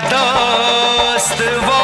дост во